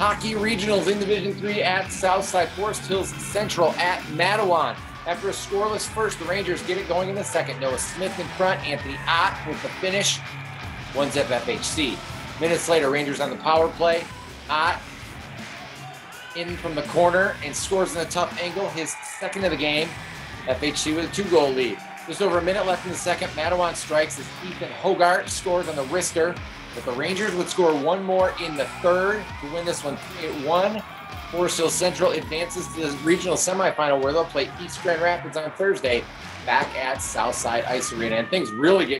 Hockey Regionals in Division 3 at Southside Forest Hills Central at Mattawan. After a scoreless first, the Rangers get it going in the second. Noah Smith in front, Anthony Ott with the finish. One zip FHC. Minutes later, Rangers on the power play. Ott in from the corner and scores in a tough angle, his second of the game. FHC with a two goal lead. Just over a minute left in the second, Mattawan strikes as Ethan Hogart scores on the wrister. But the Rangers would score one more in the third to win this one 3 1. Forest Hill Central advances to the regional semifinal where they'll play East Grand Rapids on Thursday back at Southside Ice Arena. And things really get